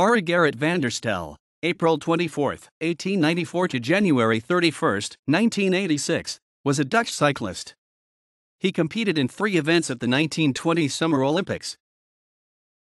Arie Gerrit van der Stel, April 24, 1894 to January 31, 1986, was a Dutch cyclist. He competed in three events at the 1920 Summer Olympics